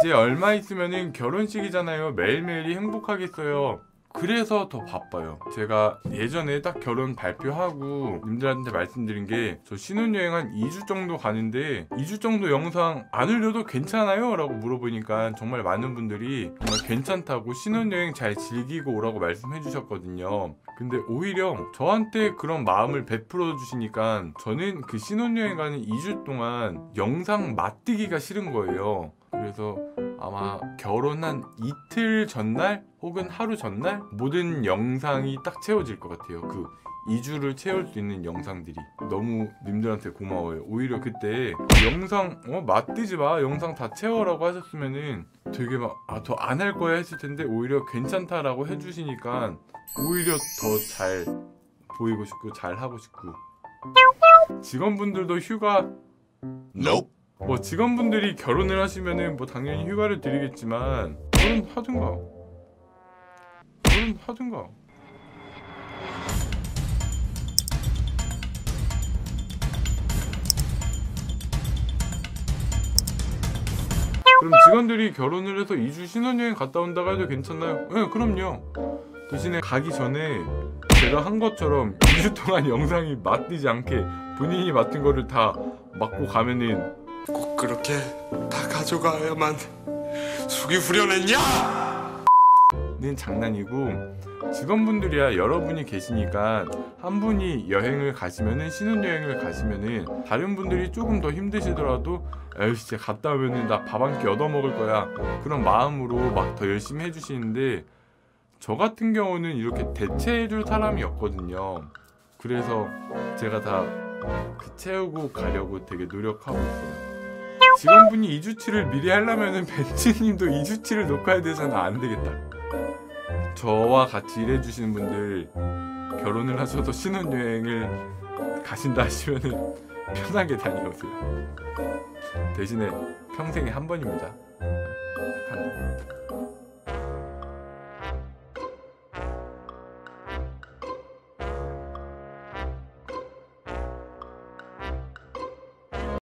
이제 얼마 있으면은 결혼식이잖아요. 매일매일이 행복하겠어요. 그래서 더 바빠요. 제가 예전에 딱 결혼 발표하고 님들한테 말씀드린 게 저 신혼여행 한 2주 정도 가는데 2주 정도 영상 안 올려도 괜찮아요? 라고 물어보니까 정말 많은 분들이 정말 괜찮다고 신혼여행 잘 즐기고 오라고 말씀해 주셨거든요. 근데 오히려 저한테 그런 마음을 베풀어 주시니까 저는 그 신혼여행 가는 2주 동안 영상 맞뜨기가 싫은 거예요. 그래서 아마 결혼한 이틀 전날 혹은 하루 전날 모든 영상이 딱 채워질 것 같아요. 그 2주를 채울 수 있는 영상들이 너무 님들한테 고마워요. 오히려 그때 영상 어 맞뜨지 마 영상 다 채워라고 하셨으면은 되게 막 아 더 안 할 거야 했을 텐데 오히려 괜찮다라고 해주시니까 오히려 더 잘 보이고 싶고 잘 하고 싶고 직원분들도 휴가 Nope. 뭐 직원분들이 결혼을 하시면은 뭐 당연히 휴가를 드리겠지만 결혼 하든가. 결혼 하든가. 그럼 직원들이 결혼을 해서 2주 신혼여행 갔다 온다고 해도 괜찮나요? 네 그럼요. 대신에 가기 전에 제가 한 것처럼 2주 동안 영상이 맞디지 않게 본인이 맡은 거를 다 맡고 가면은 꼭 그렇게 다 가져가야만 속이 후련했냐? 는 장난이고 직원분들이야 여러분이 계시니까 한 분이 여행을 가시면은 신혼여행을 가시면은 다른 분들이 조금 더 힘드시더라도 에이 진짜 갔다 오면은 나 밥 한 끼 얻어 먹을 거야. 그런 마음으로 막 더 열심히 해주시는데 저 같은 경우는 이렇게 대체해줄 사람이 없거든요. 그래서 제가 다 그 채우고 가려고 되게 노력하고 있어요 직원분이 2주치를 미리 하려면은 벤츠님도 2주치를 녹화해야 되잖아 안 되겠다 저와 같이 일해주시는 분들 결혼을 하셔서 신혼여행을 가신다 하시면은 편하게 다녀오세요. 대신에 평생에 한 번입니다.